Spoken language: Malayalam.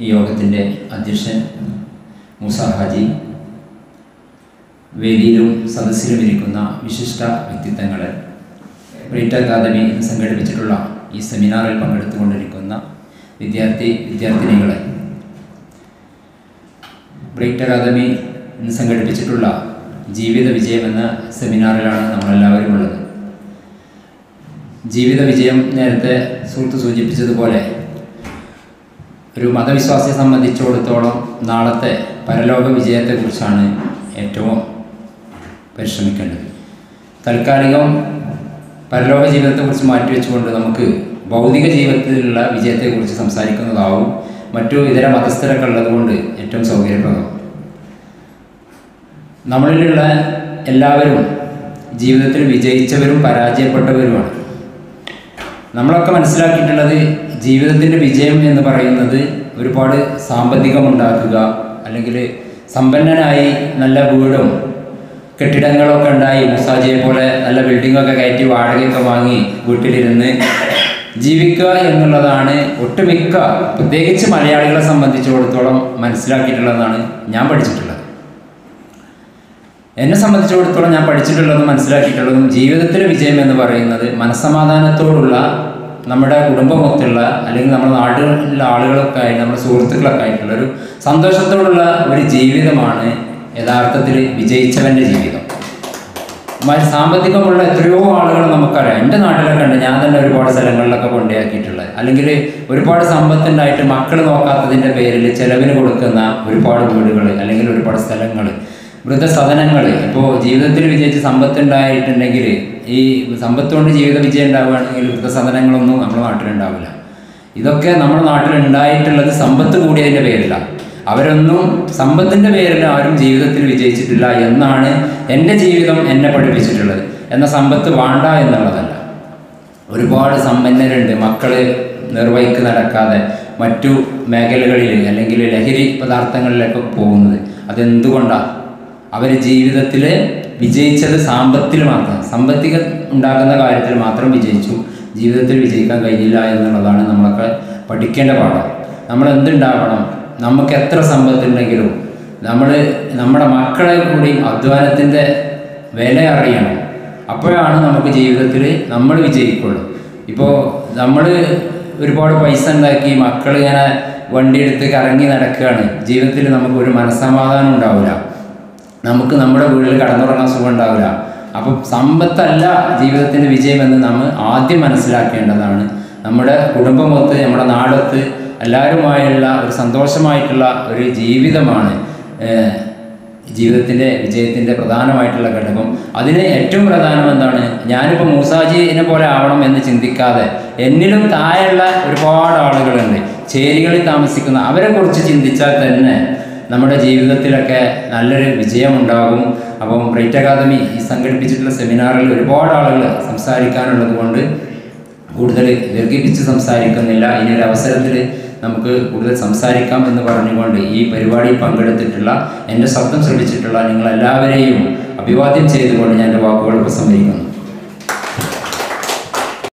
ഈ യോഗത്തിന്റെ അധ്യക്ഷൻ മൂസ ഹാജി. വേദിയിലും സദസ്സിലും ഇരിക്കുന്ന വിശിഷ്ട വ്യക്തിത്വങ്ങൾ ബ്രീറ്റ് അക്കാദമി സംഘടിപ്പിച്ചിട്ടുള്ള ഈ സെമിനാറിൽ പങ്കെടുത്തുകൊണ്ടിരിക്കുന്ന വിദ്യാർത്ഥി വിദ്യാർത്ഥിനികളെ ബ്രീറ്റ് അക്കാദമി സംഘടിപ്പിച്ചിട്ടുള്ള ജീവിത വിജയം എന്ന സെമിനാറിലാണ് നമ്മളെല്ലാവരും ഉള്ളത്. ജീവിത വിജയം നേരത്തെ സുഹൃത്ത് സൂചിപ്പിച്ചതുപോലെ ഒരു മതവിശ്വാസിയെ സംബന്ധിച്ചിടത്തോളം നാളത്തെ പരലോക വിജയത്തെക്കുറിച്ചാണ് ഏറ്റവും പരിശ്രമിക്കേണ്ടത്. തൽക്കാലികം പരലോക ജീവിതത്തെക്കുറിച്ച് മാറ്റിവെച്ചുകൊണ്ട് നമുക്ക് ഭൗതിക ജീവിതത്തിലുള്ള വിജയത്തെക്കുറിച്ച് സംസാരിക്കുന്നതാവും മറ്റു ഇതര മതസ്ഥരൊക്കെ ഉള്ളതുകൊണ്ട് ഏറ്റവും സൗകര്യപ്രദം. നമ്മളിലുള്ള എല്ലാവരും ജീവിതത്തിൽ വിജയിച്ചവരും പരാജയപ്പെട്ടവരുമാണ്. നമ്മളൊക്കെ മനസ്സിലാക്കിയിട്ടുള്ളത് ജീവിതത്തിന്റെ വിജയം എന്ന് പറയുന്നത് ഒരുപാട് സാമ്പത്തികമുണ്ടാക്കുക അല്ലെങ്കിൽ സമ്പന്നനായി നല്ല വീടും കെട്ടിടങ്ങളൊക്കെ ഉണ്ടായി മുസാജിയെ പോലെ നല്ല ബിൽഡിങ്ങൊക്കെ കയറ്റി വാടകയൊക്കെ വാങ്ങി വീട്ടിലിരുന്ന് ജീവിക്കുക എന്നുള്ളതാണ് ഒട്ടുമിക്ക പ്രത്യേകിച്ച് മലയാളികളെ സംബന്ധിച്ചിടത്തോളം മനസ്സിലാക്കിയിട്ടുള്ളതാണ് ഞാൻ പഠിച്ചിട്ടുള്ളത്. എന്നെ സംബന്ധിച്ചിടത്തോളം ഞാൻ പഠിച്ചിട്ടുള്ളതും മനസ്സിലാക്കിയിട്ടുള്ളതും ജീവിതത്തിലെ വിജയം എന്ന് പറയുന്നത് മനസ്സമാധാനത്തോടുള്ള നമ്മുടെ കുടുംബമൊത്തുള്ള അല്ലെങ്കിൽ നമ്മുടെ നാട്ടിലുള്ള ആളുകളൊക്കെ ആയി നമ്മുടെ സുഹൃത്തുക്കളൊക്കെ ആയിട്ടുള്ള ഒരു സന്തോഷത്തോടുള്ള ഒരു ജീവിതമാണ് യഥാർത്ഥത്തിൽ വിജയിച്ചവന്റെ ജീവിതം. സാമ്പത്തികമുള്ള എത്രയോ ആളുകൾ നമുക്കറിയാം. എന്റെ നാട്ടിലൊക്കെ ഉണ്ട്. ഞാൻ തന്നെ ഒരുപാട് സ്ഥലങ്ങളിലൊക്കെ കൊണ്ടുപോയാക്കിയിട്ടുള്ളത് അല്ലെങ്കിൽ ഒരുപാട് സമ്പത്തുണ്ടായിട്ട് മക്കൾ നോക്കാത്തതിന്റെ പേരിൽ ചിലവിന് കൊടുക്കുന്ന ഒരുപാട് വീടുകൾ അല്ലെങ്കിൽ ഒരുപാട് സ്ഥലങ്ങൾ വൃദ്ധസദനങ്ങൾ ഇപ്പോൾ ജീവിതത്തിൽ വിജയിച്ച് സമ്പത്ത് ഉണ്ടായിട്ടുണ്ടെങ്കിൽ ഈ സമ്പത്ത് കൊണ്ട് ജീവിത വിജയം ഉണ്ടാവുകയാണെങ്കിൽ വൃദ്ധസദനങ്ങളൊന്നും നമ്മുടെ നാട്ടിലുണ്ടാവില്ല. ഇതൊക്കെ നമ്മുടെ നാട്ടിൽ ഉണ്ടായിട്ടുള്ളത് സമ്പത്ത് കൂടിയതിന്റെ പേരിലാണ് അവരൊന്നും സമ്പത്തിന്റെ പേരിൽ ആരും ജീവിതത്തിൽ വിജയിച്ചിട്ടില്ല എന്നാണ് എന്റെ ജീവിതം എന്നെ പഠിപ്പിച്ചിട്ടുള്ളത്. എന്ന സമ്പത്ത് വേണ്ട എന്നുള്ളതല്ല. ഒരുപാട് സമ്പന്നരുണ്ട്. മക്കൾ നിർവഹിക്ക് നടക്കാതെ മറ്റു മേഖലകളിൽ അല്ലെങ്കിൽ ലഹരി പദാർത്ഥങ്ങളിലൊക്കെ പോകുന്നത്. അതെന്തുകൊണ്ടാണ് അവർ ജീവിതത്തിൽ വിജയിച്ചത് സാമ്പത്തിൽ മാത്രം സാമ്പത്തിക ഉണ്ടാക്കുന്ന കാര്യത്തിൽ മാത്രം വിജയിച്ചു ജീവിതത്തിൽ വിജയിക്കാൻ കഴിയില്ല എന്നുള്ളതാണ് നമ്മളൊക്കെ പഠിക്കേണ്ട പാഠം. നമ്മൾ എന്തുണ്ടാവണം നമുക്ക് എത്ര സമ്പത്തുണ്ടെങ്കിലും നമ്മൾ നമ്മുടെ മക്കളെ കൂടി അധ്വാനത്തിന്റെ വില അറിയണം. അപ്പോഴാണ് നമുക്ക് ജീവിതത്തിൽ നമ്മൾ വിജയിക്കുള്ളൂ. ഇപ്പോൾ നമ്മൾ ഒരുപാട് പൈസ ഉണ്ടാക്കി മക്കൾ ഇങ്ങനെ വണ്ടിയെടുത്ത് കറങ്ങി നടക്കുകയാണ്. ജീവിതത്തിൽ നമുക്ക് ഒരു മനസ്സമാധാനം ഉണ്ടാവില്ല നമുക്ക് നമ്മുടെ വീട്ടിൽ കടന്നുറങ്ങാൻ സുഖം ഉണ്ടാവില്ല. അപ്പം സമ്പത്തല്ല ജീവിതത്തിന്റെ വിജയമെന്ന് നമ്മൾ ആദ്യം മനസ്സിലാക്കേണ്ടതാണ്. നമ്മുടെ കുടുംബമൊത്ത് നമ്മുടെ നാടൊത്ത് എല്ലാവരുമായുള്ള ഒരു സന്തോഷമായിട്ടുള്ള ഒരു ജീവിതമാണ് ജീവിതത്തിന്റെ വിജയത്തിന്റെ പ്രധാനമായിട്ടുള്ള ഘടകം. അതിന് ഏറ്റവും പ്രധാനം എന്താണ്? ഞാനിപ്പോൾ മൂസാജിനെ പോലെ ആവണം എന്ന് ചിന്തിക്കാതെ എന്നിലും താഴെയുള്ള ഒരുപാട് ആളുകളുണ്ട്. ചേരികളിൽ താമസിക്കുന്ന അവരെക്കുറിച്ച് ചിന്തിച്ചാൽ തന്നെ നമ്മുടെ ജീവിതത്തിലൊക്കെ നല്ലൊരു വിജയമുണ്ടാകും. അപ്പം ബ്രൈറ്റ് അക്കാദമി ഈ സംഘടിപ്പിച്ചിട്ടുള്ള സെമിനാറിൽ ഒരുപാട് ആളുകൾ സംസാരിക്കാനുള്ളത് കൊണ്ട് കൂടുതൽ ദീർഘിപ്പിച്ച് സംസാരിക്കുന്നില്ല. ഇനിയൊരു അവസരത്തിൽ നമുക്ക് കൂടുതൽ സംസാരിക്കാം എന്ന് പറഞ്ഞുകൊണ്ട് ഈ പരിപാടി പങ്കെടുത്തിട്ടുള്ള എന്റെ ശബ്ദം ശ്രമിച്ചിട്ടുള്ള നിങ്ങളെല്ലാവരെയും അഭിവാദ്യം ചെയ്തുകൊണ്ട് ഞാൻ എന്റെ വാക്കുകൾ ഉപസംഹരിക്കുന്നു